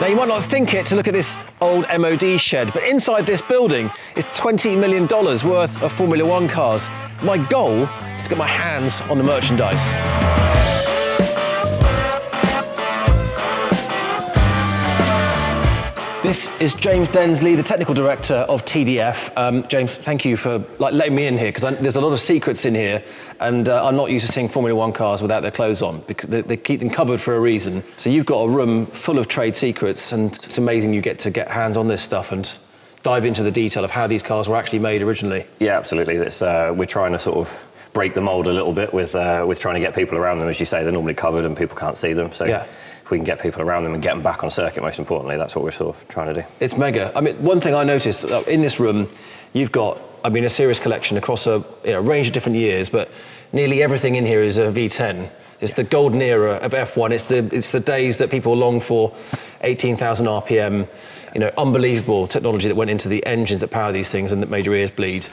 Now, you might not think it to look at this old MOD shed, but inside this building is $20 million worth of Formula One cars. My goal is to get my hands on the merchandise. This is James Densley, the technical director of TDF. Um, James, thank you for like letting me in here because there's a lot of secrets in here, and uh, I'm not used to seeing Formula One cars without their clothes on because they, they, keep them covered for a reason. So you've got a room full of trade secrets, and it's amazing you get to get hands on this stuff and dive into the detail of how these cars were actually made originally. Yeah, absolutely. Uh, we're trying to sort of break the mold a little bit with uh, with trying to get people around them. As you say, they're normally covered and people can't see them. So. Yeah we can get people around them and get them back on circuit, most importantly, that's what we're sort of trying to do. It's mega. I mean, one thing I noticed uh, in this room, you've got, I mean, a serious collection across a you know, range of different years, but nearly everything in here is a V10. It's the golden era of F1. It's the, it's the days that people long for, 18,000 RPM, you know, unbelievable technology that went into the engines that power these things and that made your ears bleed.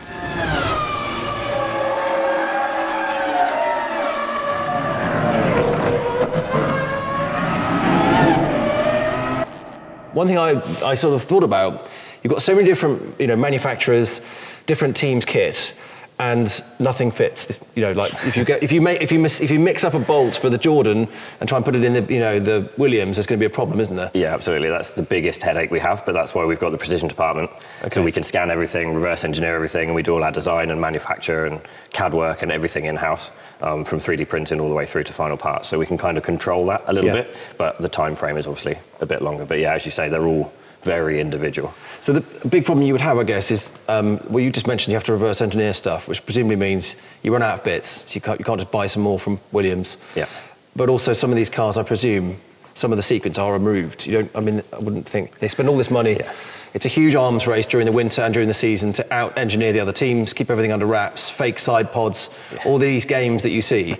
One thing I, I sort of thought about, you've got so many different you know, manufacturers, different teams' kits, and nothing fits. You know, like if you get if you make if you miss, if you mix up a bolt for the Jordan and try and put it in the you know the Williams, there's going to be a problem, isn't there? Yeah, absolutely. That's the biggest headache we have, but that's why we've got the precision department, okay. so we can scan everything, reverse engineer everything, and we do all our design and manufacture and CAD work and everything in house, um, from 3D printing all the way through to final parts. So we can kind of control that a little yeah. bit, but the time frame is obviously a bit longer. But yeah, as you say, they're all very individual. So the big problem you would have, I guess, is um, well, you just mentioned you have to reverse engineer stuff, which presumably means you run out of bits, so you can't, you can't just buy some more from Williams. Yeah. But also, some of these cars, I presume, some of the sequence are removed. You don't. I mean, I wouldn't think they spend all this money. Yeah. It's a huge arms race during the winter and during the season to out engineer the other teams, keep everything under wraps, fake side pods, yeah. all these games that you see,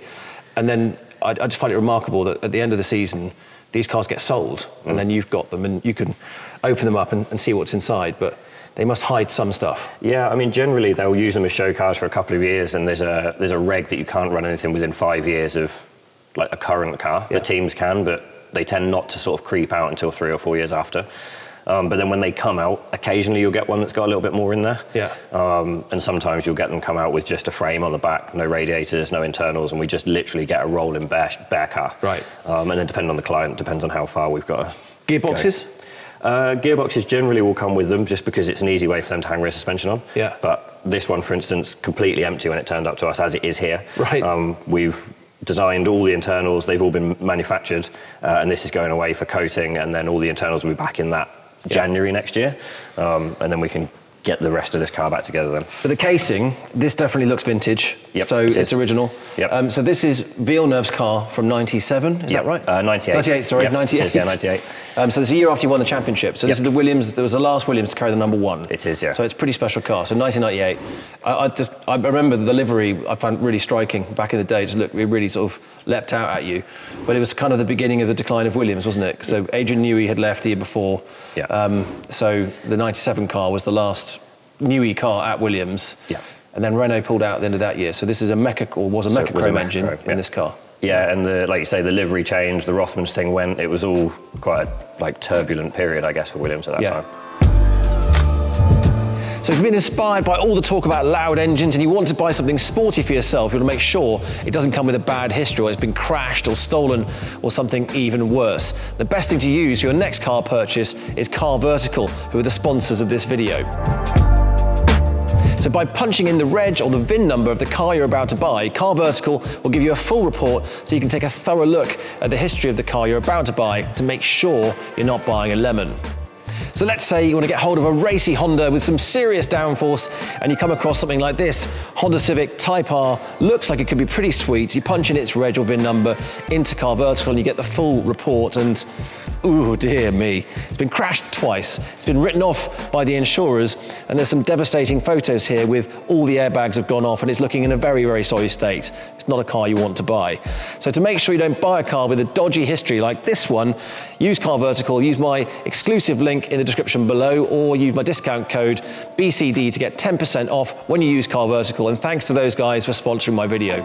and then I, I just find it remarkable that at the end of the season these cars get sold mm. and then you've got them and you can open them up and, and see what's inside. But they must hide some stuff. Yeah, I mean, generally they'll use them as show cars for a couple of years, and there's a there's a reg that you can't run anything within five years of like a current car. Yeah. The teams can, but they tend not to sort of creep out until three or four years after. Um, but then when they come out, occasionally you'll get one that's got a little bit more in there. Yeah. Um, and sometimes you'll get them come out with just a frame on the back, no radiators, no internals, and we just literally get a rolling bare, bare car. Right. Um, and then depending on the client, depends on how far we've got. Gearboxes. Go. Uh, gearboxes generally will come with them just because it's an easy way for them to hang rear suspension on. Yeah. But this one, for instance, completely empty when it turned up to us, as it is here. Right. Um, we've designed all the internals, they've all been manufactured, uh, and this is going away for coating, and then all the internals will be back in that January next year, um, and then we can get the rest of this car back together then. But the casing, this definitely looks vintage. Yep, so it it's original. Yep. Um, so this is Villeneuve's car from 97, is yep. that right? Uh, 98. 98, sorry, yep. 98. Is, yeah, 98. Um, so this is a year after you won the championship. So this is the Williams, there was the last Williams to carry the number one. It is, yeah. So it's a pretty special car. So 1998. I, I, just, I remember the livery I found really striking back in the day. Just look, it really sort of leapt out at you. But it was kind of the beginning of the decline of Williams, wasn't it? So Adrian Newey had left the year before. Yeah. Um, so the 97 car was the last Newey car at Williams. Yeah. And then Renault pulled out at the end of that year. So this is a Mecha, or was a so Mecachrome engine yeah. in this car. Yeah, and the, like you say, the livery change, the Rothmans thing went. It was all quite a like turbulent period, I guess, for Williams at that yeah. time. So if you've been inspired by all the talk about loud engines and you want to buy something sporty for yourself, you want to make sure it doesn't come with a bad history or it's been crashed or stolen or something even worse. The best thing to use for your next car purchase is Car Vertical, who are the sponsors of this video. So by punching in the reg or the VIN number of the car you're about to buy, Car Vertical will give you a full report so you can take a thorough look at the history of the car you're about to buy to make sure you're not buying a lemon. So let's say you want to get hold of a racy Honda with some serious downforce and you come across something like this. Honda Civic Type R looks like it could be pretty sweet. You punch in its reg or VIN number into Car Vertical and you get the full report and ooh dear me. It's been crashed twice. It's been written off by the insurers and there's some devastating photos here with all the airbags have gone off and it's looking in a very, very sorry state. It's not a car you want to buy. So to make sure you don't buy a car with a dodgy history like this one, use Car Vertical, use my exclusive link in the description below or use my discount code BCD to get 10% off when you use Car Vertical. And thanks to those guys for sponsoring my video.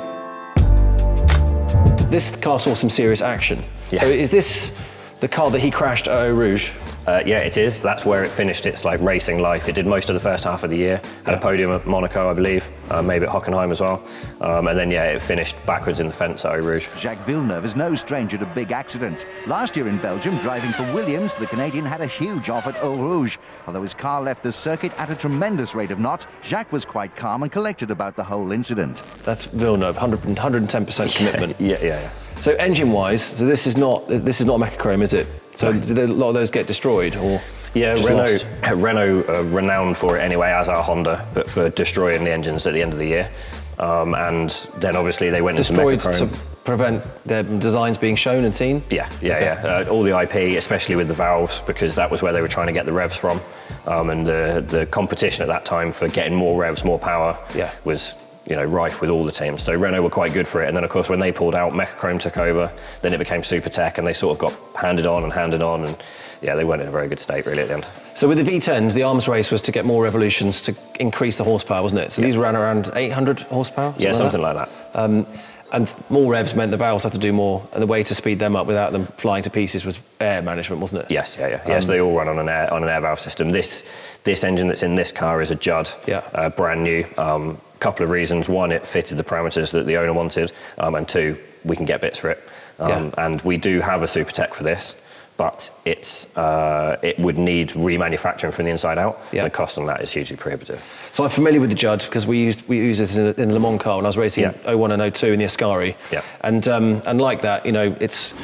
This car saw some serious action. Yeah. So is this the car that he crashed at Eau Rouge? Uh, yeah, it is. That's where it finished its like racing life. It did most of the first half of the year. Had Yeah. a podium at Monaco, I believe, uh, maybe at Hockenheim as well. Um, and then yeah, it finished backwards in the fence at Eau Rouge. Jacques Villeneuve is no stranger to big accidents. Last year in Belgium, driving for Williams, the Canadian had a huge off at Eau Rouge. Although his car left the circuit at a tremendous rate of knots, Jacques was quite calm and collected about the whole incident. That's Villeneuve, 110% commitment. Yeah, yeah, yeah. So engine-wise, so this is not this is not Mecachrome, is it? So did a lot of those get destroyed or? Yeah, Renault, lost? Renault are renowned for it anyway, as are Honda, but for destroying the engines at the end of the year. Um, and then obviously they went destroyed into to prevent their designs being shown and seen. Yeah, yeah, Okay. yeah. Uh, all the IP, especially with the valves, because that was where they were trying to get the revs from. Um, and the, the competition at that time for getting more revs, more power, Yeah. was you know rife with all the teams. So Renault were quite good for it. And then of course when they pulled out, Mecachrome took over. Then it became Supertec, and they sort of got handed on and handed on. And yeah, they weren't in a very good state really at the end. So with the V10s, the arms race was to get more revolutions to increase the horsepower, wasn't it? So these ran around 800 horsepower. yeah, something that? like that. Um, and more revs meant the valves had to do more, and the way to speed them up without them flying to pieces was air management, wasn't it? Yes, yeah, yeah. Yes, Um, they all run on an air on an air valve system. This this engine that's in this car is a Judd, Yeah. uh, brand new. Um, couple of reasons: one, it fitted the parameters that the owner wanted, um, and two, we can get bits for it. Um, Yeah. And we do have a Supertec for this, but it's uh, it would need remanufacturing from the inside out. Yeah. And the cost on that is hugely prohibitive. So I'm familiar with the Judd because we used we used it in a, in a Le Mans car when I was racing Yeah. 01 and 02 in the Ascari. Yeah. And um, and like that, you know, it's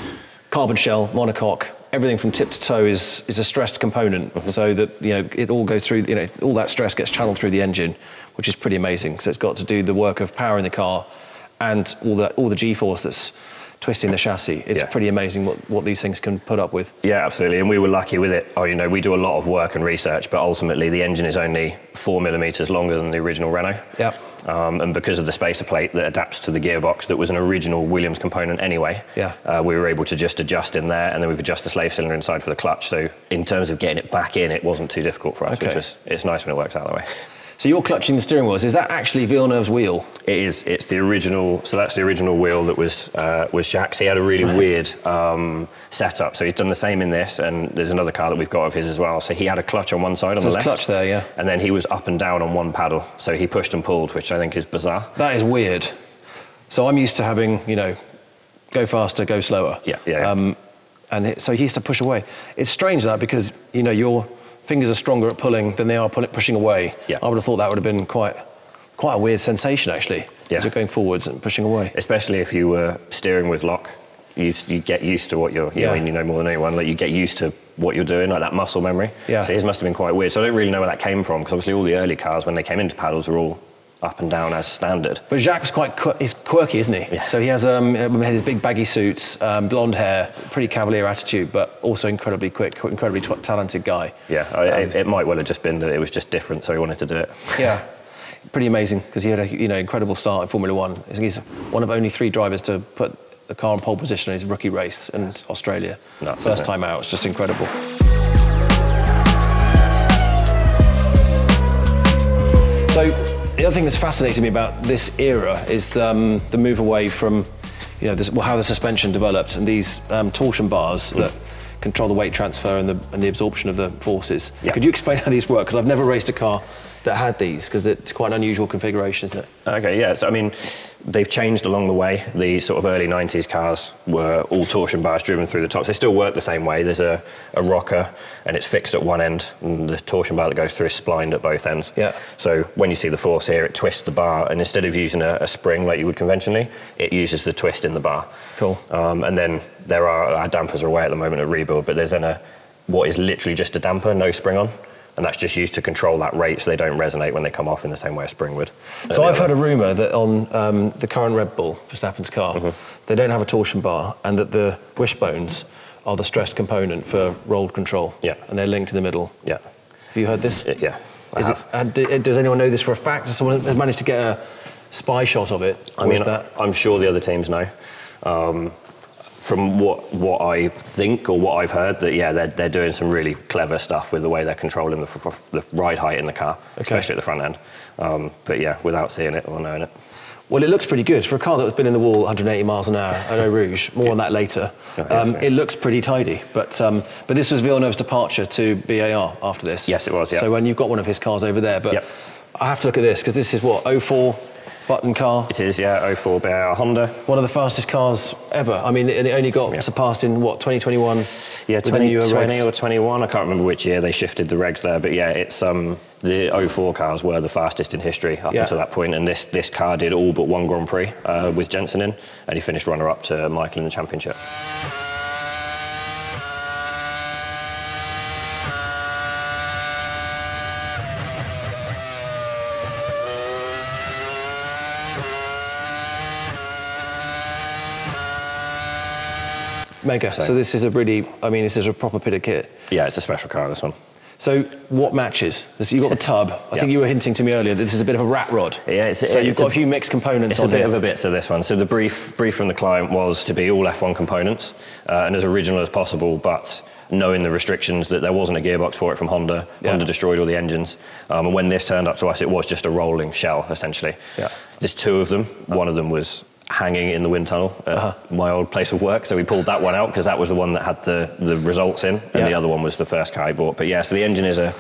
carbon shell, monocoque. Everything from tip to toe is, is a stressed component, Mm-hmm. so that you know it all goes through. You know, all that stress gets channeled through the engine, which is pretty amazing. So it's got to do the work of powering the car, and all the all the G-force that's twisting the chassis. It's Yeah. pretty amazing what, what these things can put up with. Yeah, absolutely. And we were lucky with it. Oh, you know, we do a lot of work and research, but ultimately the engine is only four millimeters longer than the original Renault. Yeah. Um, and because of the spacer plate that adapts to the gearbox that was an original Williams component anyway, Yeah. uh, we were able to just adjust in there, and then we've adjusted the slave cylinder inside for the clutch. So in terms of getting it back in, it wasn't too difficult for us, Okay. which was it's nice when it works out that way. So you're clutching the steering wheels. Is that actually Villeneuve's wheel? It is. It's the original. So that's the original wheel that was uh, was Jacques. He had a really weird um, setup. So he's done the same in this, and there's another car that we've got of his as well. So he had a clutch on one side on So the it's left, clutch there, yeah. and then he was up and down on one paddle. So he pushed and pulled, which I think is bizarre. That is weird. So I'm used to having, you know, go faster, go slower. Yeah, yeah, yeah. Um, and it, so he used to push away. It's strange that because, you know, your fingers are stronger at pulling than they are pushing away. Yeah. I would have thought that would have been quite, quite a weird sensation actually. Yeah. As going forwards and pushing away. Especially if you were steering with lock, you, you get used to what you're. You Yeah. know, and you know more than anyone. Like you get used to what you're doing, like that muscle memory. Yeah. So his must have been quite weird. So I don't really know where that came from because obviously all the early cars when they came into paddles were all up and down as standard. But Jacques is quite qu- he's quirky, isn't he? Yeah. So he has um, his big baggy suits, um, blonde hair, pretty cavalier attitude, but also incredibly quick, incredibly t- talented guy. Yeah, I, it, it might well have just been that it was just different, so he wanted to do it. Yeah, pretty amazing because he had a you know incredible start in Formula One. He's one of only three drivers to put the car on pole position in his rookie race in Australia. Nuts, First time out, it's just incredible. So the other thing that's fascinated me about this era is um, the move away from you know this, well, how the suspension developed and these um, torsion bars Mm. that control the weight transfer and the, and the absorption of the forces. Yeah. Could you explain how these work? Because I've never raced a car that had these because it's quite an unusual configuration, isn't it? Okay, yeah. So I mean, they've changed along the way. The sort of early '90s cars were all torsion bars driven through the tops. They still work the same way. There's a, a rocker, and it's fixed at one end, and the torsion bar that goes through is splined at both ends. Yeah. So when you see the force here, it twists the bar, and instead of using a, a spring like you would conventionally, it uses the twist in the bar. Cool. Um, and then there are our dampers are away at the moment at rebuild, but there's then a what is literally just a damper, no spring on. And that's just used to control that rate so they don't resonate when they come off in the same way a spring would. So I've heard a rumour that on um, the current Red Bull, Verstappen's car, Mm-hmm. they don't have a torsion bar, and that the wishbones are the stressed component for rolled control. Yeah. And they're linked in the middle. Yeah. Have you heard this? It- yeah. It, have. do- does anyone know this for a fact? Has someone has managed to get a spy shot of it? I mean, I'm sure the other teams know. Um, from what what I think or what I've heard, that yeah, they're, they're doing some really clever stuff with the way they're controlling the, the ride height in the car, especially at the front end. Um, but yeah, without seeing it or knowing it. Well, it looks pretty good for a car that's been in the wall 180 miles an hour at Eau Rouge. More on that later. Um, it looks pretty tidy, but um, but this was Villeneuve's departure to BAR after this. Yes, it was, yeah. So when you've got one of his cars over there, but Yep. I have to look at this because this is what 04 Button car. It is, yeah, 04 BAR Honda. One of the fastest cars ever. I mean, it only got Yeah. surpassed in what 2021. Yeah, with the 2020 regs. or 21. I can't remember which year they shifted the regs there, but yeah, it's um, the 04 cars were the fastest in history up Yeah. until that point, and this this car did all but one Grand Prix uh, with Jenson in, and he finished runner up to Michael in the championship. Mega. So, So- this is a really, I mean, this is a proper bit of kit. Yeah, it's a special car. This one. So what matches? You've got the tub. I Yeah. think you were hinting to me earlier that this is a bit of a rat rod. Yeah, it's- so you've got a, a- few mixed components It's on a bit here. of a bit to this one. So the brief brief from the client was to be all F1 components uh, and as original as possible, but knowing the restrictions that there wasn't a gearbox for it from Honda. Yeah. Honda destroyed all the engines. Um, and when this turned up to us, it was just a rolling shell, essentially. Yeah. There's two of them. One of them was hanging in the wind tunnel at Uh-huh. my old place of work. So we pulled that one out because that was the one that had the, the results in. And Yeah. the other one was the first car I bought. But yeah, so the engine is a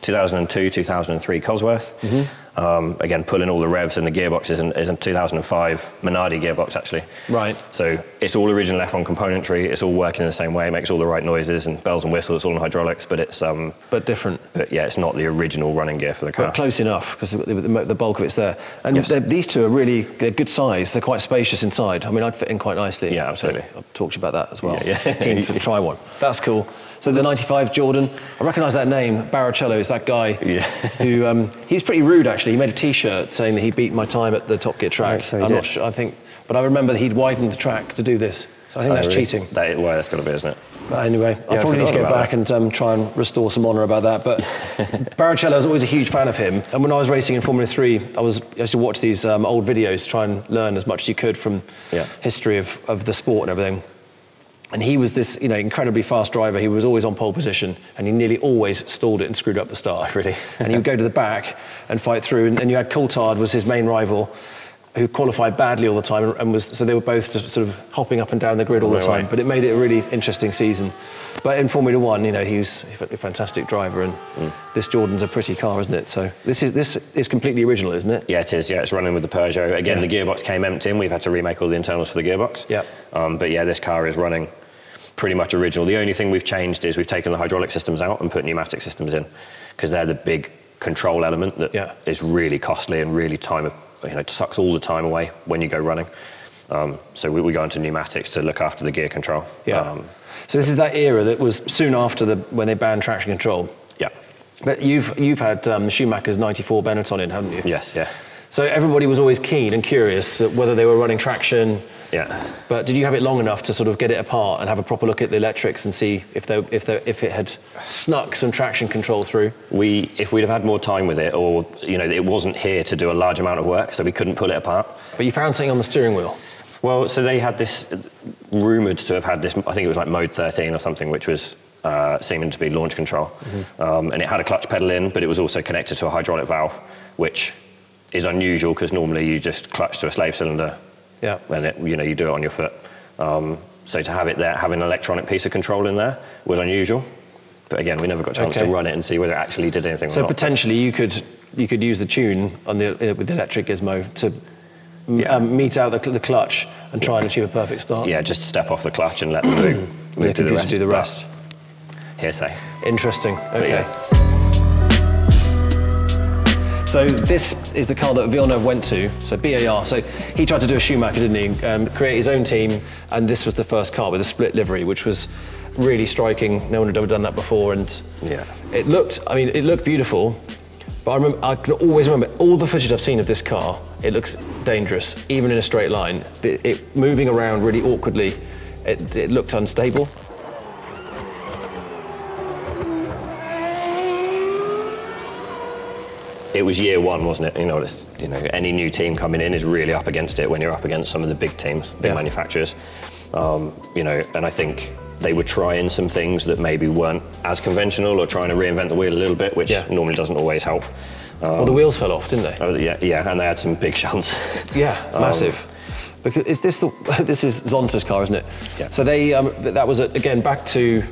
2002, 2003 Cosworth. Mm-hmm. Um, again, pulling all the revs and the gearbox is in 2005 Minardi gearbox actually. Right. So it's all original F1 componentry. It's all working in the same way. It makes all the right noises and bells and whistles. It's all in hydraulics, but it's um, but different. but yeah, it's not the original running gear for the car. But close enough because the, the, the bulk of it's there. And Yes. these two are really they're good size. They're quite spacious inside. I mean, I'd fit in quite nicely. Yeah, absolutely. I've talked to you about that as well. Yeah, yeah. Keen to try one. That's cool. So the 95 Jordan, I recognise that name. Barrichello is that guy Yeah. who um, he's pretty rude actually. He made a T-shirt saying that he beat my time at the Top Gear track. Right, so I'm did. not sure. I think, but I remember that he'd widened the track to do this. So I think Oh, that's really? cheating. That, well, that's got to be, isn't it? But anyway, I I probably need to forgot go back that. and um, try and restore some honour about that. But Barrichello, I was always a huge fan of him. And when I was racing in Formula 3, I was I used to watch these um, old videos, to try and learn as much as you could from Yeah. history of, of the sport and everything. And he was this, you know, incredibly fast driver. He was always on pole position, and he nearly always stalled it and screwed up the start. Really? and he would go to the back and fight through. And, and you had Coulthard was his main rival, who qualified badly all the time, and was so they were both just sort of hopping up and down the grid all the time. right. But it made it a really interesting season. But in Formula One, you know, he was a fantastic driver, and Mm. this Jordan's a pretty car, isn't it? So this is this is completely original, isn't it? Yeah, it is. Yeah, it's running with the Peugeot. Again, Yeah. the gearbox came empty, and we've had to remake all the internals for the gearbox. Yeah. Um, but yeah, this car is running pretty much original. The only thing we've changed is we've taken the hydraulic systems out and put pneumatic systems in, because they're the big control element that is Yeah. really costly and really time, you know, sucks all the time away when you go running. Um, so we, we go into pneumatics to look after the gear control. Yeah. Um, so this is that era that was soon after the when they banned traction control. yeah. But you've you've had um, Schumacher's '94 Benetton in, haven't you? Yes. Yeah. So everybody was always keen and curious whether they were running traction. Yeah. But did you have it long enough to sort of get it apart and have a proper look at the electrics and see if they, if they, if it had snuck some traction control through? We, if we'd have had more time with it, or you know, it wasn't here to do a large amount of work, so we couldn't pull it apart. But you found something on the steering wheel. Well, so they had this rumored to have had this. I think it was like mode 13 or something, which was uh, seeming to be launch control, um, and it had a clutch pedal in, but it was also connected to a hydraulic valve, which is unusual because normally you just clutch to a slave cylinder, Yeah. and it, you know you do it on your foot. Um, so to have it there, have an electronic piece of control in there, was unusual. But again, we never got a chance Okay. to run it and see whether it actually did anything So or not. potentially you could you could use the tune on the uh, with the electric gizmo to Yeah. um, meet out the, the clutch and try and achieve a perfect start. yeah, just step off the clutch and let the move, move do the rest. do the rest. Hearsay. Interesting. Okay. yeah. So this is the car that Villeneuve went to, so BAR. So he tried to do a Schumacher, didn't he? Um, create his own team, and this was the first car with a split livery, which was really striking. No one had ever done that before, and Yeah. it looked. I mean, it looked beautiful. But I remember, I can always remember all the footage I've seen of this car. It looks dangerous, even in a straight line. It, it moving around really awkwardly. It, it looked unstable. It was year one, wasn't it? You know, it's, you know, any new team coming in is really up against it when you're up against some of the big teams, big Yeah. manufacturers. Um, you know, and I think they were trying some things that maybe weren't as conventional or trying to reinvent the wheel a little bit, which Yeah. normally doesn't always help. well, the wheels fell off, didn't they? Oh, yeah, yeah, and they had some big shunts. Yeah, Um, massive. Because is this the this is Zonta's car, isn't it? Yeah. So they um, that was a, again back to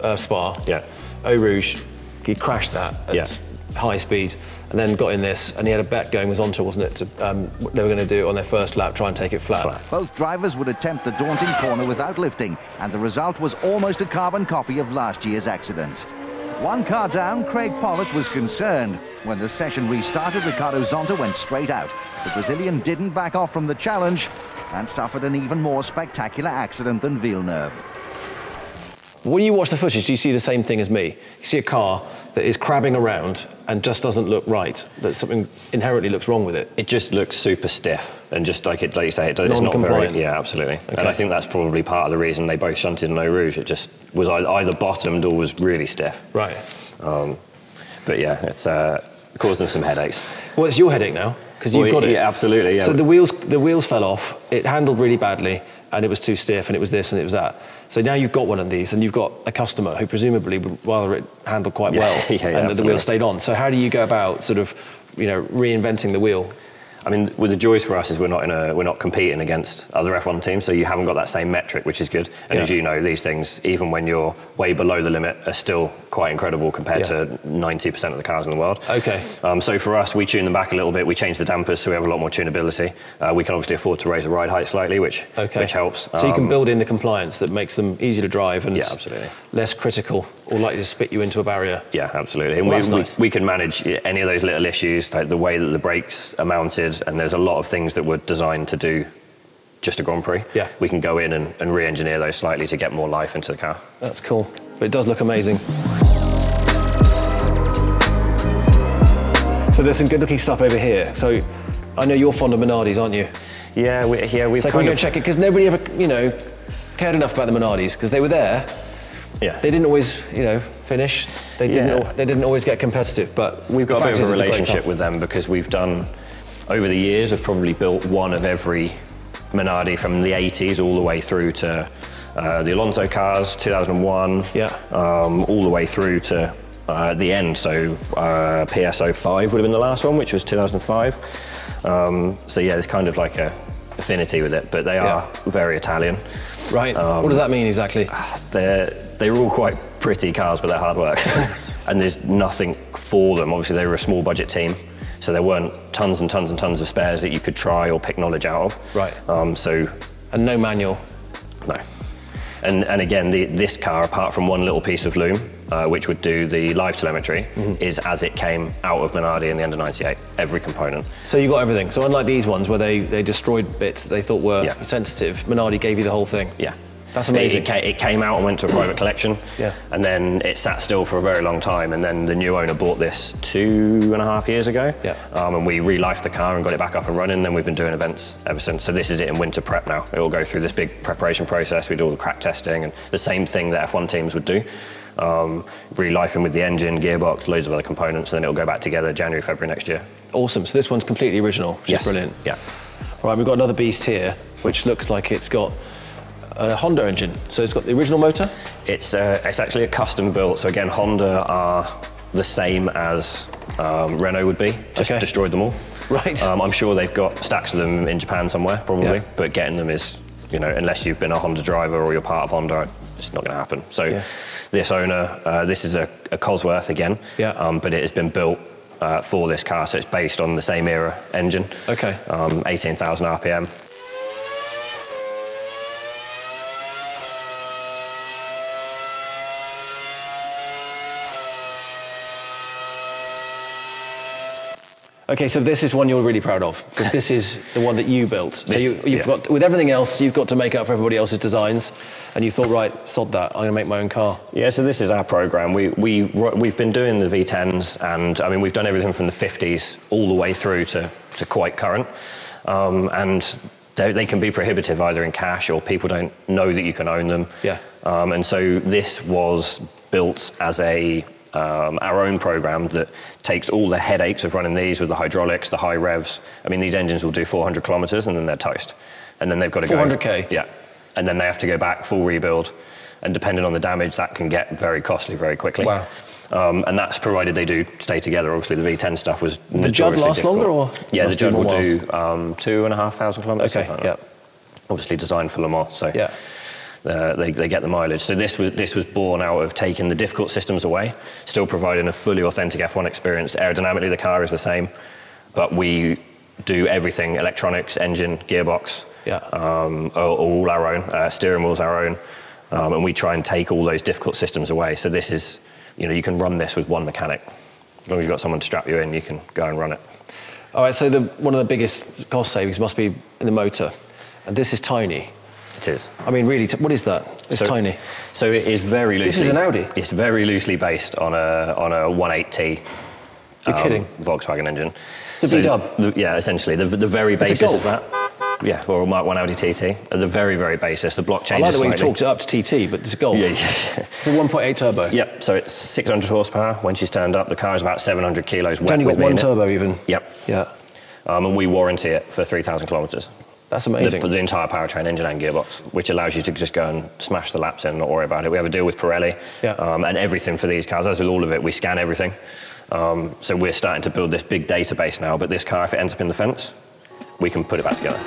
uh, Spa. Yeah. Eau Rouge, he crashed that at Yeah. High speed, and then got in this, and he had a bet going with Zonta, wasn't it? To, um, they were going to do it on their first lap, try and take it flat. Flat. Both drivers would attempt the daunting corner without lifting, and the result was almost a carbon copy of last year's accident. One car down, Craig Pollock was concerned. When the session restarted, Ricardo Zonta went straight out. The Brazilian didn't back off from the challenge and suffered an even more spectacular accident than Villeneuve. When you watch the footage, do you see the same thing as me? You see a car that is crabbing around and just doesn't look right. That something inherently looks wrong with it. It just looks super stiff, and just like it, like you say, it, it's not very. Yeah, absolutely. And I think that's probably part of the reason they both shunted in Eau Rouge. It just was either bottomed or was really stiff. Right. Um, but yeah, it's uh, caused them some headaches. Well, it's your headache now because you've Well, got it. yeah, absolutely, yeah. So the wheels, the wheels fell off. It handled really badly, and it was too stiff, and it was this, and it was that. So now you've got one of these, and you've got a customer who presumably would rather it handled quite Yeah, well, yeah, and that the wheel stayed on. So how do you go about sort of, you know, reinventing the wheel? I mean, with the joys for us is we're not in a we're not competing against other F1 teams, so you haven't got that same metric, which is good. And Yeah. as you know, these things, even when you're way below the limit, are still quite incredible compared Yeah. to 90% of the cars in the world. Okay. Um, so for us, we tune them back a little bit. We change the dampers, so we have a lot more tunability. Uh, we can obviously afford to raise the ride height slightly, which Okay. which helps. So you can Um, build in the compliance that makes them easy to drive and Yeah, absolutely. less critical or likely to spit you into a barrier. Yeah, absolutely. And Well, we, that's we, nice. we can manage any of those little issues, like the way that the brakes are mounted, and there's a lot of things that were designed to do just a Grand Prix. Yeah. We can go in and, and re-engineer those slightly to get more life into the car. That's cool. But it does look amazing. So there's some good looking stuff over here. So I know you're fond of Minardis, aren't you? Yeah, we, yeah, we've So can we kind go of check it? Because nobody ever, you know, cared enough about the Minardis because they were there. Yeah. They didn't always, you know, finish. They didn't. Yeah. They didn't always get competitive. But We've got a bit of a is it's great relationship with them because we've done, over the years, I've probably built one of every Minardi from the 80s all the way through to uh, the Alonso cars, 2001, Yeah. um, all the way through to uh, the end. So uh, PS05 would have been the last one, which was 2005. Um, so yeah, there's kind of like a affinity with it, but they are very Italian. Right. Um, what does that mean exactly? They're they're all quite pretty cars, but they're hard work. and there's nothing for them. Obviously, they were a small budget team, so there weren't tons and tons and tons of spares that you could try or pick knowledge out of. Right. Um, so And no manual. no. And and again, the, this car, apart from one little piece of loom, uh, which would do the live telemetry, Mm-hmm. is as it came out of Minardi in the end of '98. Every component. So you got everything. So unlike these ones where they, they destroyed bits that they thought were Yeah. sensitive, Minardi gave you the whole thing. Yeah. That's It- amazing. It, ca- it came out and went to a private collection. Yeah. And then it sat still for a very long time. And then the new owner bought this two and a half years ago. Yeah. Um, and we re-lifed the car and got it back up and running. Then we've been doing events ever since. So this is it in winter prep now. It will go through this big preparation process. We do all the crack testing and the same thing that F1 teams would do. Um, re-lifing with the engine, gearbox, loads of other components. And then it'll go back together January, February next year. Awesome. So this one's completely original, which is brilliant. Yeah. Right, we've got another beast here, which looks like it's got a Honda engine. So it's got the original motor. It's uh, it's actually a custom built. So again, Honda are the same as um, Renault would be. Just Okay. destroyed them all. Right. Um, I'm sure they've got stacks of them in Japan somewhere, probably. Yeah. But getting them is, you know, unless you've been a Honda driver or you're part of Honda, it's not going to happen. So Yeah. this owner, uh, this is a, a Cosworth again. Yeah. Um, but it has been built. Uh, for this car, so it's based on the same era engine. Okay. Um, 18,000 RPM. Okay, so this is one you're really proud of because this is the one that you built. So This- you, you've yeah. got with everything else, you've got to make up for everybody else's designs, and you thought, right, sod that, I'm going to make my own car. Yeah, so this is our program. We we we've been doing the V10s, and I mean we've done everything from the 50s all the way through to to quite current, um, and they, they can be prohibitive either in cash or people don't know that you can own them. Yeah. Um, and so this was built as a um, our own program that takes all the headaches of running these with the hydraulics, the high revs. I mean, these engines will do 400 kilometers and then they're toast, and then they've got to go 400K? Yeah, and then they have to go back full rebuild. and depending on the damage, that can get very costly very quickly. Wow. Um, and that's provided they do stay together. Obviously, the V10 stuff was The Judd last difficult. longer, or yeah, the Judd will do um, two and a half thousand kilometers. Okay, yeah. Obviously designed for Le Mans, so Yeah. Uh, they, they get the mileage. So this was this was born out of taking the difficult systems away, still providing a fully authentic F1 experience. Aerodynamically, the car is the same, but we do everything: electronics, engine, gearbox, Yeah. um, all, all our own. Uh, steering wheel's our own, um, and we try and take all those difficult systems away. So this is, you know, you can run this with one mechanic. As long as you've got someone to strap you in, you can go and run it. All right, so the, one of the biggest cost savings must be in the motor. And this is tiny. It is. I mean, really, t- what is that? It's So- tiny. So it is very loosely. This is an Audi? It's very loosely based on a on a 1.8T. You're kidding. um, Volkswagen engine. It's a So V-dub? the- yeah, essentially the, the very basis of that. Yeah, or a Mark 1 Audi TT. At the very very basis, the block changes. I like the way you talked it up to TT, but it's a Golf. Yeah, yeah. It's a 1.8 turbo. Yep. So it's 600 horsepower. When she's turned up, the car is about 700 kilos It's only got one in it. turbo even. Yep. Yeah. Um, and we warranty it for 3,000 kilometres. That's The, amazing. the entire powertrain, engine and gearbox, which allows you to just go and smash the laps in and not worry about it. We have a deal with Pirelli Yeah. um, and everything for these cars. As with all of it, we scan everything. Um, so we're starting to build this big database now. But this car, if it ends up in the fence, we can put it back together.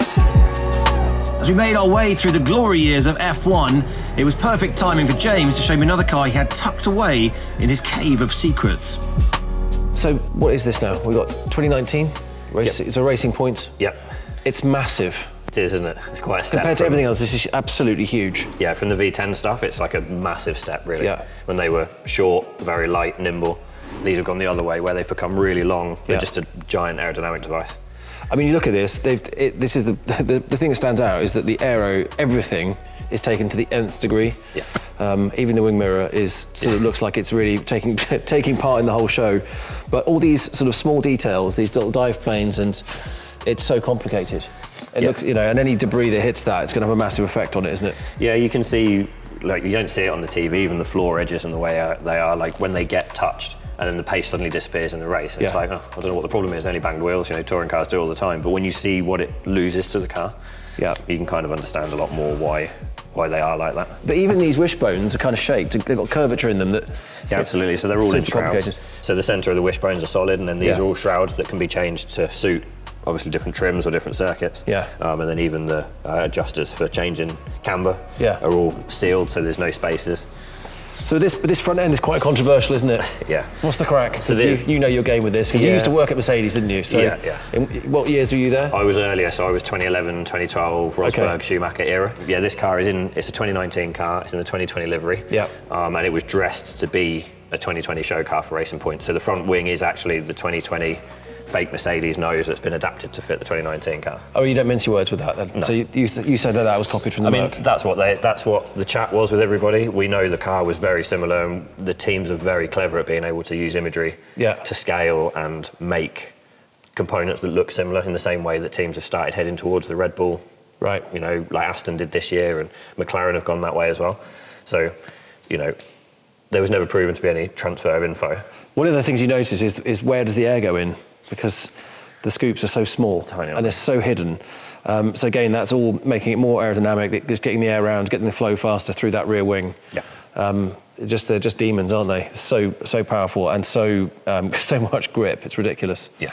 As we made our way through the glory years of F1, it was perfect timing for James to show me another car he had tucked away in his cave of secrets. So what is this now? We've got 2019. Race, Yep. It's a Racing Point. Yep. It's massive. It is, isn't it? It's quite a step. Compared to everything else, this is absolutely huge. Yeah, from the V10 stuff, it's like a massive step, really. Yeah. When they were short, very light, nimble, these have gone the other way, where they've become really long. They're Yeah. just a giant aerodynamic device. I mean, you look at this. They've, it, this is the, the the thing that stands out is that the aero, everything is taken to the nth degree. Yeah. Um, even the wing mirror is sort of looks like it's really taking taking part in the whole show. But all these sort of small details, these little dive planes, and it's so complicated. It Yeah. looks, you know, and any debris that hits that, it's going to have a massive effect on it, isn't it? Yeah, you can see, like, you don't see it on the TV, even the floor edges and the way uh, they are, like, when they get touched, and then the pace suddenly disappears in the race. It's Yeah. like, oh, I don't know what the problem is, only banged wheels, you know, touring cars do all the time. But when you see what it loses to the car, Yeah. you can kind of understand a lot more why why they are like that. But even these wishbones are kind of shaped. They've got curvature in them that. Yeah, absolutely. So they're all in shrouds. So the centre of the wishbones are solid, and then these Yeah. are all shrouds that can be changed to suit obviously different trims or different circuits. Yeah. Um, and then even the uh, adjusters for changing camber Yeah. are all sealed, so there's no spaces. So this, but this front end is quite controversial, isn't it? Yeah. What's the crack? So the- you, you know your game with this because you used to work at Mercedes, didn't you? So Yeah, yeah. In, what years were you there? I was earlier, so I was 2011, 2012, Rosberg, Okay. Schumacher era. Yeah, this car is in, it's a 2019 car, it's in the 2020 livery. Yeah. Um, and it was dressed to be a 2020 show car for Racing Point. So the front wing is actually the 2020 fake Mercedes nose that's been adapted to fit the 2019 car. Oh, you don't mince your words with that then. No. So you, you, you said that that was copied from the I mean, that's what they, that's what the chat was with everybody. We know the car was very similar, and the teams are very clever at being able to use imagery Yeah. to scale and make components that look similar in the same way that teams have started heading towards the Red Bull. Right. You know, like Aston did this year, and McLaren have gone that way as well. So, you know, there was never proven to be any transfer of info. One of the things you notice is, is where does the air go in? Because the scoops are so small Tiny, and they? they're so hidden. Um, so again, that's all making it more aerodynamic, just getting the air around, getting the flow faster through that rear wing. Yeah. Um, just they're just demons, aren't they? So so powerful and so um, so much grip. It's ridiculous. Yeah.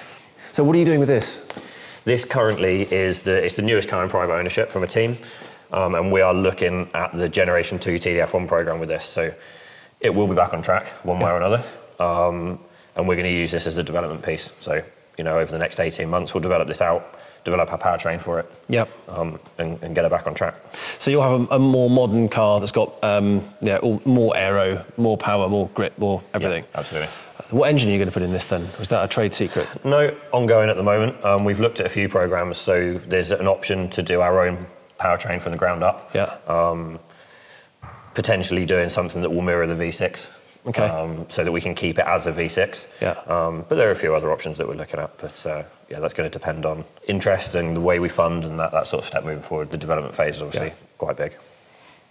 So what are you doing with this? This currently is the it's the newest car in private ownership from a team, um, and we are looking at the Generation Two TDF1 program with this. So it will be back on track one way or another, um, and we're going to use this as a development piece. So you know, over the next 18 months, we'll develop this out, develop our powertrain for it, Yep. um, and, and get it back on track. So you'll have a, a more modern car that's got um, yeah, all, more aero, more power, more grip, more everything. Yeah, absolutely. What engine are you going to put in this then? Or is that a trade secret? No, ongoing at the moment. Um, we've looked at a few programs, so there's an option to do our own powertrain from the ground up. Yeah. potentially doing something that will mirror the V6. Okay. Um, so that we can keep it as a V6. Yeah. Um, but there are a few other options that we're looking at. But uh, yeah, that's going to depend on interest and the way we fund and that, that sort of step moving forward. The development phase is obviously Yeah. quite big.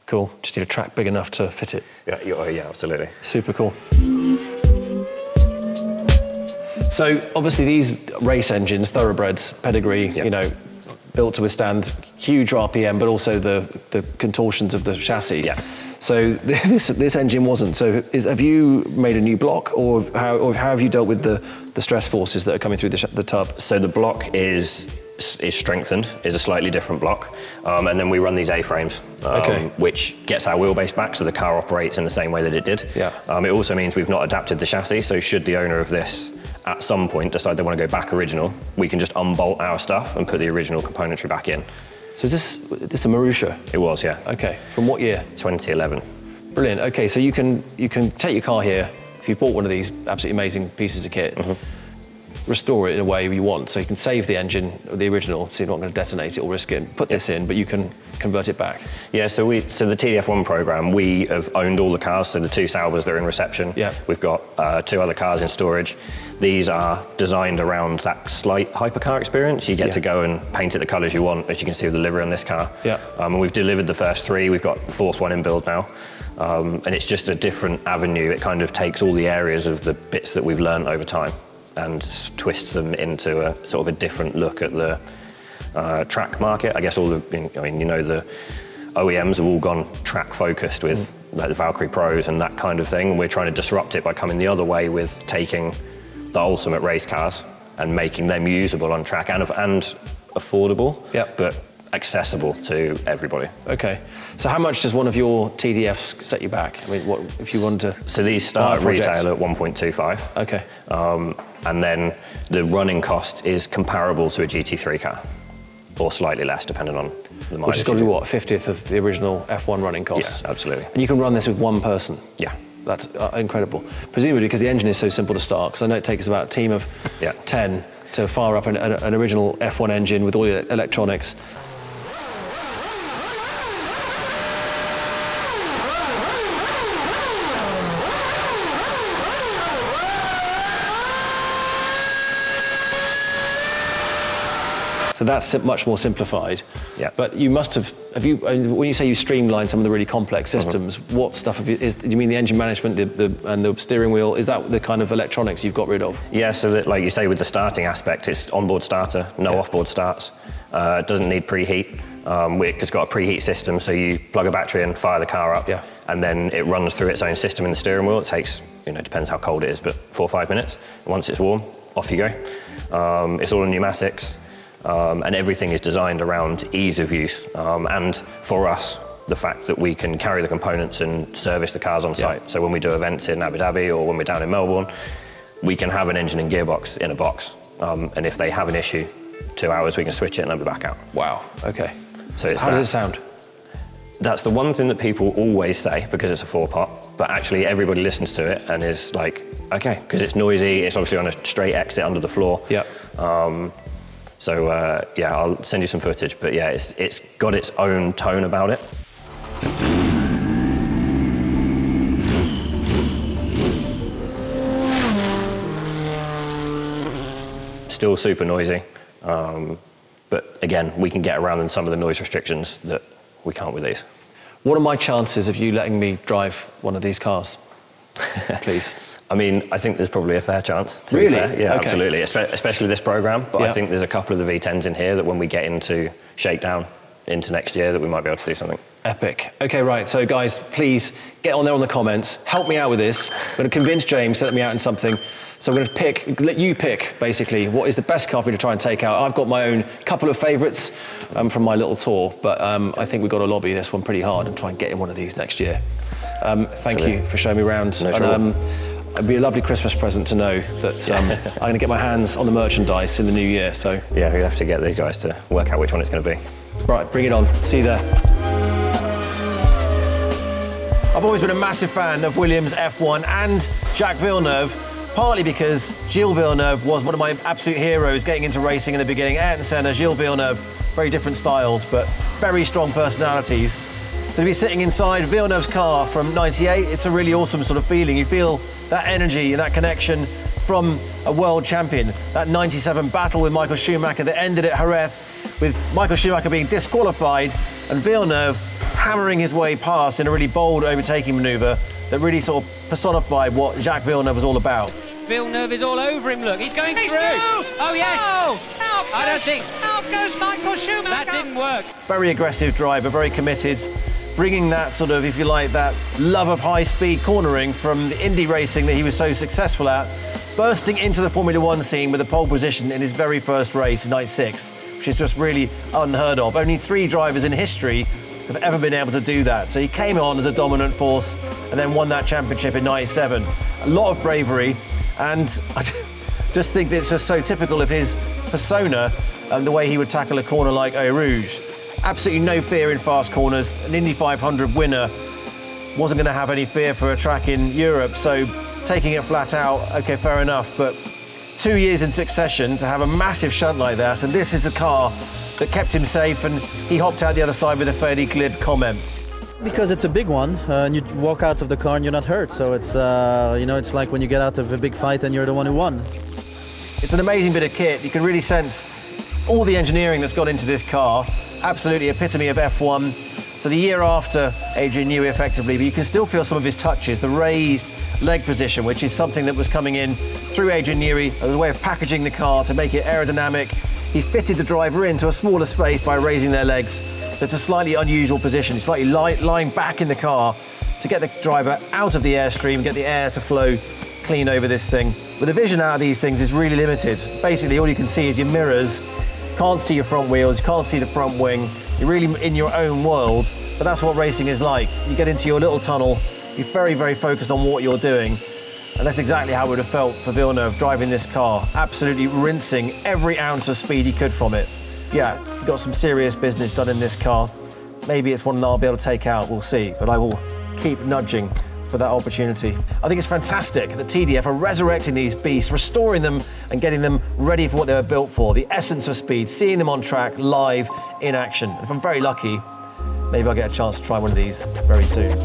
Cool. Just need a track big enough to fit it. Yeah, yeah, oh, yeah, absolutely. Super cool. So obviously these race engines, thoroughbreds, pedigree, Yeah. you know, built to withstand huge RPM, but also the, the contortions of the chassis. Yeah. So this this engine wasn't. So is, have you made a new block, or how or how have you dealt with the the stress forces that are coming through the, the tub? So the block is is strengthened, is a slightly different block, um, and then we run these A-frames, um, Okay. which gets our wheelbase back, so the car operates in the same way that it did. Yeah. Um, it also means we've not adapted the chassis, so should the owner of this at some point decide they want to go back original, we can just unbolt our stuff and put the original componentry back in. So is this this a Marussia? It was, yeah, Okay. From what year? 2011. Brilliant. Okay, so you can you can take your car here if you bought one of these absolutely amazing pieces of kit. Mm-hmm. Restore it in a way you want, so you can save the engine, the original, so you're not going to detonate it or risk it. Put this in, but you can convert it back. Yeah, so we so the TDF1 program, we have owned all the cars. So the two Saubers, they're in reception. Yeah. We've got uh, two other cars in storage. These are designed around that slight hypercar experience. You get Yeah. to go and paint it the colours you want, as you can see with the livery on this car. Yeah. Um, and we've delivered the first three. We've got the fourth one in build now. Um, and it's just a different avenue. It kind of takes all the areas of the bits that we've learned over time and twists them into a sort of a different look at the uh, track market. I guess all the, I mean, you know, the OEMs have all gone track focused with like the Valkyrie Pros and that kind of thing. We're trying to disrupt it by coming the other way with taking the ultimate race cars and making them usable on track and, and affordable, Yep. but accessible to everybody. Okay. So how much does one of your TDFs set you back? I mean, what if you wanted to? So these start at retail at 1.25. Okay. Um, and then the running cost is comparable to a GT3 car, or slightly less, depending on the mileage. Which has got to be what, 50th of the original F1 running costs? Yeah, absolutely. And you can run this with one person? Yeah. That's uh, incredible. Presumably because the engine is so simple to start, because I know it takes about a team of Yeah. 10 to fire up an, an, an original F1 engine with all the electronics. So that's much more simplified. Yeah. But you must have, have you, uh, when you say you streamlined some of the really complex Mm-hmm. systems, what stuff have you, is, do you mean the engine management the, the, and the steering wheel? Is that the kind of electronics you've got rid of? Yeah, so that, like you say, with the starting aspect, it's onboard starter, no Yeah. offboard starts. Uh, it doesn't need preheat. Um, it's got a preheat system, so you plug a battery in, fire the car up, Yeah. and then it runs through its own system in the steering wheel. It takes, you know, depends how cold it is, but four or five minutes. Once it's warm, off you go. Um, it's all in pneumatics, um, and everything is designed around ease of use. Um, and for us, the fact that we can carry the components and service the cars on site. So when we do events in Abu Dhabi or when we're down in Melbourne, we can have an engine and gearbox in a box. Um, and if they have an issue, two hours we can switch it and they'll be back out. Wow. Okay. So it's How that. does it sound? That's the one thing that people always say because it's a four pot, but actually everybody listens to it and is like, okay, because it's noisy. It's obviously on a straight exit under the floor. Yeah. Um, so uh, yeah, I'll send you some footage, but yeah, it's it's got its own tone about it. Still super noisy, um, but again, we can get around in some of the noise restrictions that we can't with these. What are my chances of you letting me drive one of these cars? Please. I mean, I think there's probably a fair chance. To Really? Be fair. Yeah, Okay. absolutely. Espe- especially this program. But Yeah. I think there's a couple of the V10s in here that when we get into shakedown into next year, that we might be able to do something. Epic. Okay, right. So, guys, please get on there on the comments. Help me out with this. I'm going to convince James to let me out in something. So, I'm going to pick, let you pick, basically, what is the best car for me to try and take out. I've got my own couple of favourites um, from my little tour, but um, I think we've got to lobby this one pretty hard and try and get in one of these next year. Um, thank you for showing me around. No and. It'd be a lovely Christmas present to know that um, I'm going to get my hands on the merchandise in the new year. So, Yeah, we will have to get these guys to work out which one it's going to be. Right, bring it on. See you there. I've always been a massive fan of Williams F1 and Jacques Villeneuve, partly because Gilles Villeneuve was one of my absolute heroes getting into racing in the beginning. Ayrton Senna, Gilles Villeneuve, very different styles, but very strong personalities. So to be sitting inside Villeneuve's car from 98, it's a really awesome sort of feeling. You feel that energy and that connection from a world champion. That 97 battle with Michael Schumacher that ended at Jerez with Michael Schumacher being disqualified and Villeneuve hammering his way past in a really bold overtaking manoeuvre that really sort of personified what Jacques Villeneuve was all about. Villeneuve is all over him, look. He's going He's through. through. Oh, yes. Oh, out I don't think- Out goes Michael Schumacher. That didn't work. Very aggressive driver, very committed, bringing that sort of, if you like, that love of high speed cornering from the Indy racing that he was so successful at, bursting into the Formula One scene with a pole position in his very first race in 96, which is just really unheard of. Only three drivers in history have ever been able to do that. So he came on as a dominant force and then won that championship in 97. A lot of bravery, and I just think it's just so typical of his persona and the way he would tackle a corner like Eau Rouge. Absolutely no fear in fast corners. An Indy 500 winner wasn't going to have any fear for a track in Europe, so taking it flat out, okay, fair enough. But two years in succession to have a massive shunt like that, and this is a car that kept him safe, and he hopped out the other side with a fairly glib comment. Because it's a big one, uh, and you walk out of the car and you're not hurt. So it's, uh, you know, it's like when you get out of a big fight and you're the one who won. It's an amazing bit of kit. You can really sense all the engineering that's gone into this car. Absolutely epitome of F1. So the year after Adrian Newey effectively, but you can still feel some of his touches, the raised leg position, which is something that was coming in through Adrian Newey as a way of packaging the car to make it aerodynamic. He fitted the driver into a smaller space by raising their legs. So it's a slightly unusual position, slightly lying back in the car to get the driver out of the airstream, get the air to flow clean over this thing. But the vision out of these things is really limited. Basically, all you can see is your mirrors, can't see your front wheels, you can't see the front wing. You're really in your own world, but that's what racing is like. You get into your little tunnel, you're very, very focused on what you're doing. And that's exactly how it would have felt for Villeneuve driving this car, absolutely rinsing every ounce of speed he could from it. Yeah, got some serious business done in this car. Maybe it's one that I'll be able to take out, we'll see, but I will keep nudging for that opportunity. I think it's fantastic that TDF are resurrecting these beasts, restoring them and getting them ready for what they were built for, the essence of speed, seeing them on track, live, in action. If I'm very lucky, maybe I'll get a chance to try one of these very soon.